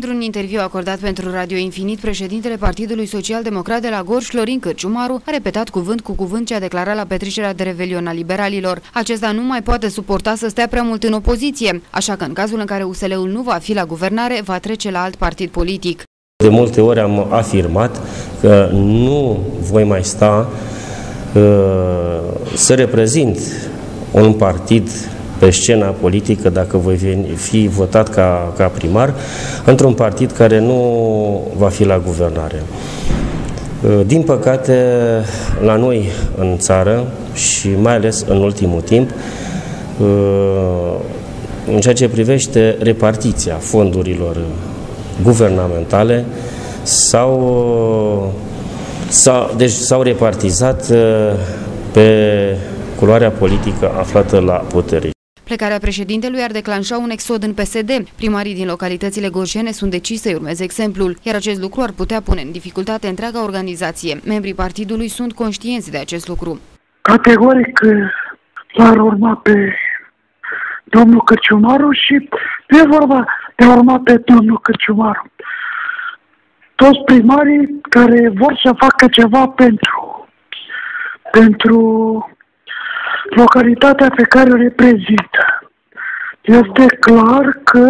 Într-un interviu acordat pentru Radio Infinit, președintele Partidului Social Democrat de la Gorj, Florin Cărciumaru, a repetat cuvânt cu cuvânt ce a declarat la petrecerea de revelion a liberalilor. Acesta nu mai poate suporta să stea prea mult în opoziție, așa că în cazul în care USL-ul nu va fi la guvernare, va trece la alt partid politic. De multe ori am afirmat că nu voi mai sta uh, să reprezint un partid pe scena politică dacă voi fi votat ca, ca primar într-un partid care nu va fi la guvernare. Uh, din păcate, la noi în țară și mai ales în ultimul timp, uh, în ceea ce privește repartiția fondurilor guvernamentale, s-au, s-au, deci s-au repartizat uh, pe culoarea politică aflată la putere. Plecarea președintelui ar declanșa un exod în PSD. Primarii din localitățile gorjene sunt deciși să-i urmeze exemplul, iar acest lucru ar putea pune în dificultate întreaga organizație. Membrii partidului sunt conștienți de acest lucru. Categoric l-ar urma pe domnul Cărciumaru și nu e vorba de a urma pe domnul Cărciumaru. Toți primarii care vor să facă ceva pentru, pentru localitatea pe care o reprezintă. Este clar că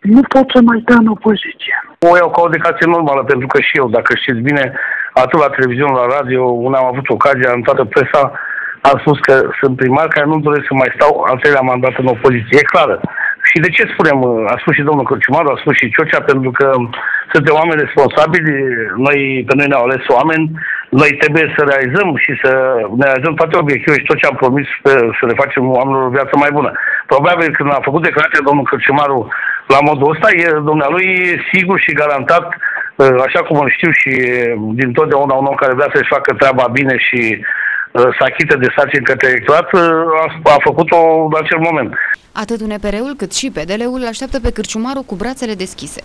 nu pot să mai stea în opoziție. O iau ca o decație normală, pentru că și eu, dacă știți bine, atât la televiziune, la radio, unde am avut ocazia, în toată presa, am spus că sunt primar care nu doresc să mai stau al treilea mandat în opoziție. E clară. Și de ce spunem, a spus și domnul Cărciumaru, a spus și Ciocea, pentru că suntem oameni responsabili, noi, pe noi ne-au ales oameni, noi trebuie să realizăm și să ne realizăm toate obiectivele și tot ce am promis pe, să le facem oamenilor o viață mai bună. Probabil când a făcut declarația domnul Cărciumaru la modul ăsta, e dumnealui sigur și garantat, așa cum îl știu și din totdeauna un om care vrea să-și facă treaba bine și să achită de sarcini către electorat, a, a făcut-o în acel moment. Atât UNPR-ul cât și PDL-ul așteaptă pe Cârciumaru cu brațele deschise.